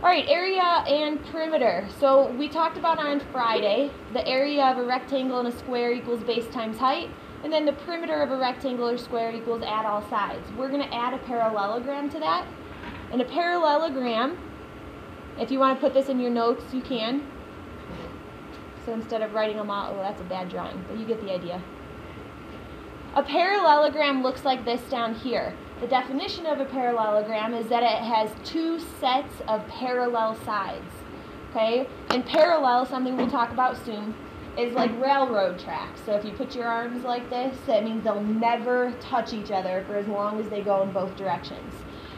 All right, area and perimeter. So we talked about on Friday, the area of a rectangle and a square equals base times height, and then the perimeter of a rectangle or square equals add all sides. We're going to add a parallelogram to that. And a parallelogram, if you want to put this in your notes, you can. So instead of writing them out, oh, that's a bad drawing, but you get the idea. A parallelogram looks like this down here. The definition of a parallelogram is that it has two sets of parallel sides. Okay? And parallel, something we'll talk about soon, is like railroad tracks. So if you put your arms like this, that means they'll never touch each other for as long as they go in both directions.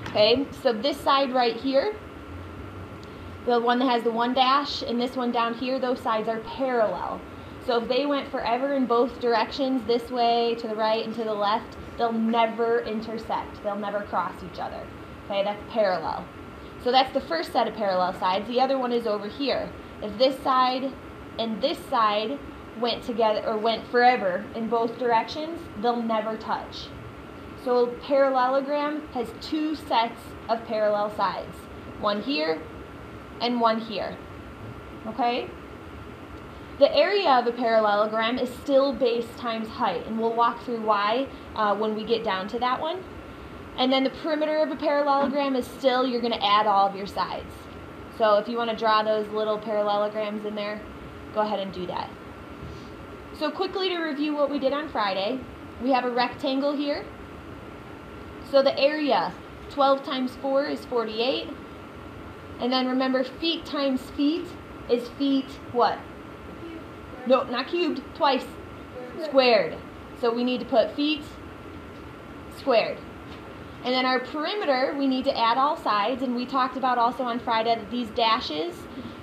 Okay? So this side right here, the one that has the one dash, and this one down here, those sides are parallel. So if they went forever in both directions, this way, to the right, and to the left, they'll never intersect. They'll never cross each other. Okay, that's parallel. So that's the first set of parallel sides. The other one is over here. If this side and this side went together or went forever in both directions, they'll never touch. So a parallelogram has two sets of parallel sides. One here and one here. Okay? The area of a parallelogram is still base times height, and we'll walk through why uh, when we get down to that one. And then the perimeter of a parallelogram is still, you're going to add all of your sides. So if you want to draw those little parallelograms in there, go ahead and do that. So quickly to review what we did on Friday, we have a rectangle here. So the area, 12 times 4 is 48. And then remember, feet times feet is feet what? No, not cubed, twice. Squared. So we need to put feet squared. And then our perimeter, we need to add all sides. And we talked about also on Friday that these dashes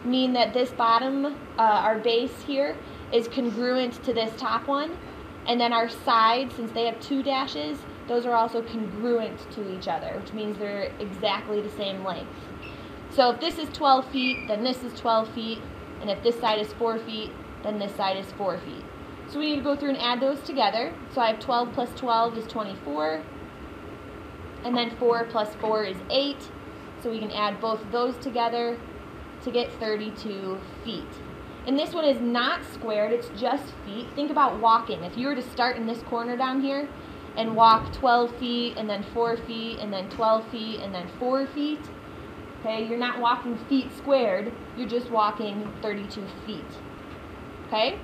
mean that this bottom, uh, our base here, is congruent to this top one. And then our sides, since they have two dashes, those are also congruent to each other, which means they're exactly the same length. So if this is 12 feet, then this is 12 feet. And if this side is 4 feet, then this side is 4 feet. So we need to go through and add those together. So I have 12 plus 12 is 24. And then 4 plus 4 is 8. So we can add both of those together to get 32 feet. And this one is not squared, it's just feet. Think about walking. If you were to start in this corner down here and walk 12 feet and then 4 feet and then 12 feet and then 4 feet, okay, you're not walking feet squared, you're just walking 32 feet. Okay?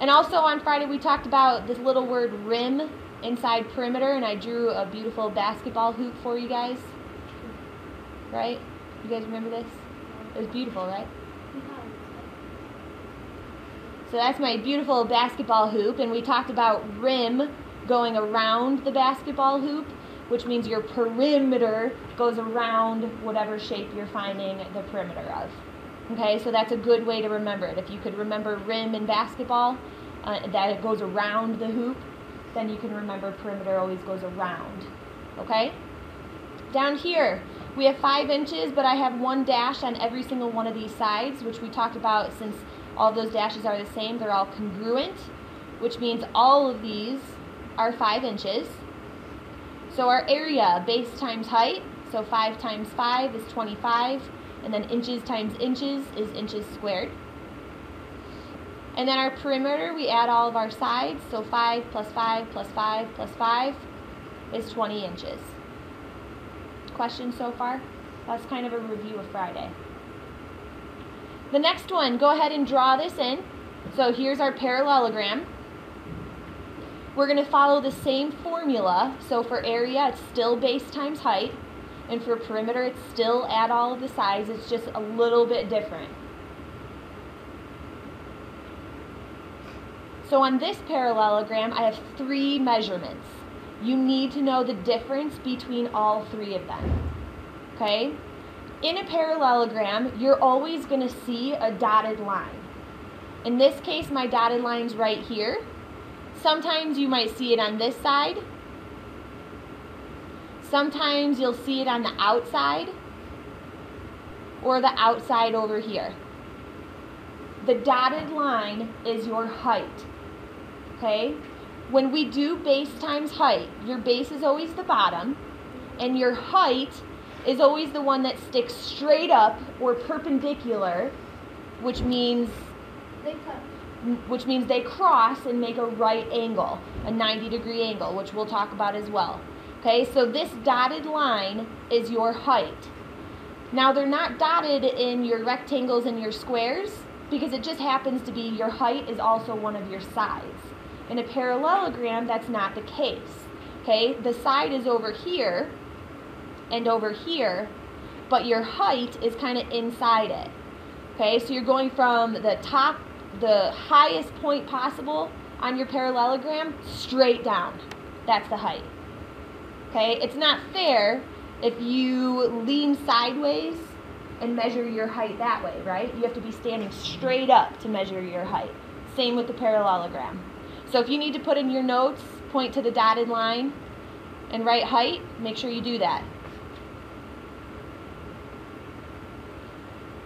And also on Friday we talked about this little word rim inside perimeter and I drew a beautiful basketball hoop for you guys. Right? You guys remember this? It was beautiful, right? So that's my beautiful basketball hoop and we talked about rim going around the basketball hoop, which means your perimeter goes around whatever shape you're finding the perimeter of. Okay, so that's a good way to remember it. If you could remember rim in basketball, uh, that it goes around the hoop, then you can remember perimeter always goes around. Okay? Down here, we have five inches, but I have one dash on every single one of these sides, which we talked about since all those dashes are the same. They're all congruent, which means all of these are five inches. So our area, base times height, so 5 times 5 is 25 and then inches times inches is inches squared. And then our perimeter, we add all of our sides, so 5 plus 5 plus 5 plus 5 is 20 inches. Questions so far? That's kind of a review of Friday. The next one, go ahead and draw this in. So here's our parallelogram. We're going to follow the same formula. So for area, it's still base times height. And for perimeter, it's still add all of the sides. It's just a little bit different. So on this parallelogram, I have three measurements. You need to know the difference between all three of them. Okay? In a parallelogram, you're always going to see a dotted line. In this case, my dotted line's right here. Sometimes you might see it on this side, Sometimes you'll see it on the outside or the outside over here. The dotted line is your height. Okay? When we do base times height, your base is always the bottom, and your height is always the one that sticks straight up or perpendicular, which means They which means they cross and make a right angle, a 90 degree angle, which we'll talk about as well. Okay, so this dotted line is your height. Now they're not dotted in your rectangles and your squares because it just happens to be your height is also one of your sides. In a parallelogram, that's not the case. Okay, the side is over here and over here, but your height is kind of inside it. Okay, so you're going from the top, the highest point possible on your parallelogram straight down. That's the height. Okay, it's not fair if you lean sideways and measure your height that way, right? You have to be standing straight up to measure your height. Same with the parallelogram. So if you need to put in your notes, point to the dotted line and write height, make sure you do that.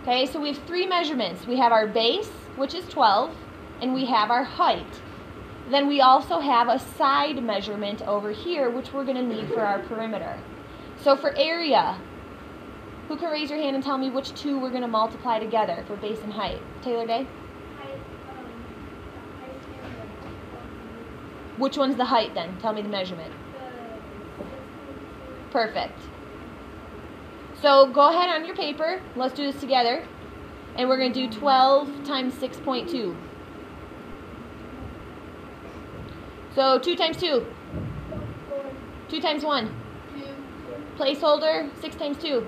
Okay, so we have three measurements. We have our base, which is 12, and we have our height. Then we also have a side measurement over here, which we're going to need for our perimeter. So for area, who can raise your hand and tell me which two we're going to multiply together for base and height? Taylor Day? Which one's the height then? Tell me the measurement. Perfect. So go ahead on your paper. Let's do this together. And we're going to do 12 times 6.2. So 2 times 2. 2 times 1. Placeholder, 6 times 2.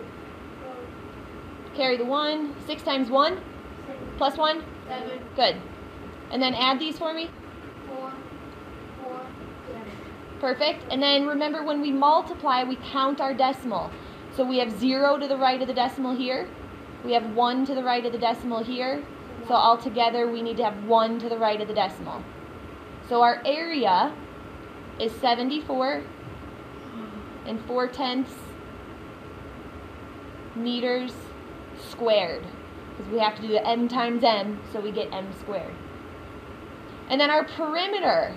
Carry the 1. 6 times 1. Plus 1. 7, Good. And then add these for me. 4, 4, 7. Perfect. And then remember when we multiply, we count our decimal. So we have 0 to the right of the decimal here. We have 1 to the right of the decimal here. So altogether, we need to have 1 to the right of the decimal. So our area is 74 and 4 tenths meters squared. Because we have to do the m times m, so we get m squared. And then our perimeter.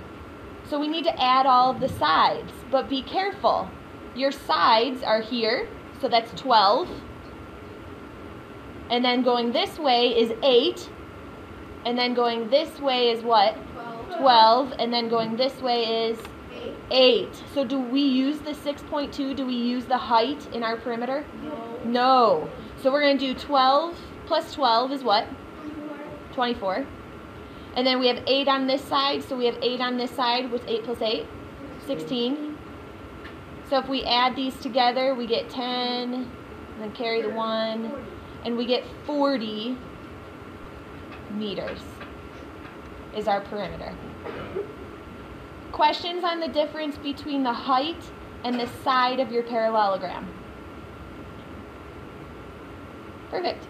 So we need to add all of the sides. But be careful. Your sides are here, so that's 12. And then going this way is 8. And then going this way is what? 12, 12. And then going this way is 8, 8. So do we use the 6.2? Do we use the height in our perimeter? no, No. So we're going to do 12 plus 12 is what? 24, 24. And then we have 8 on this side, so we have 8 on this side. What's 8 plus 8? 16. So if we add these together, we get 10, and then carry the 1, and we get 40 meters is our perimeter. Questions on the difference between the height and the side of your parallelogram? Perfect.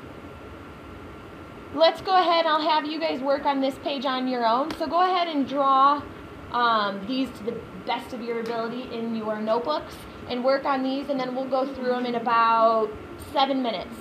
Let's go ahead. And I'll have you guys work on this page on your own. So go ahead and draw um, these to the best of your ability in your notebooks and work on these, and then we'll go through them in about seven minutes.